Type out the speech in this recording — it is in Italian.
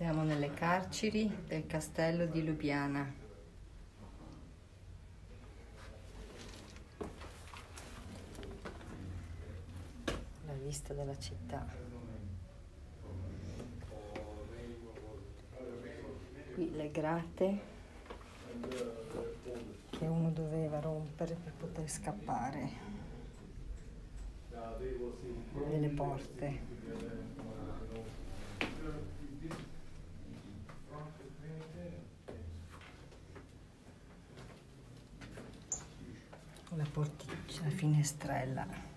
Siamo nelle carceri del castello di Lubiana. La vista della città. Qui le grate che uno doveva rompere per poter scappare delle porte. La porticcia, la finestrella.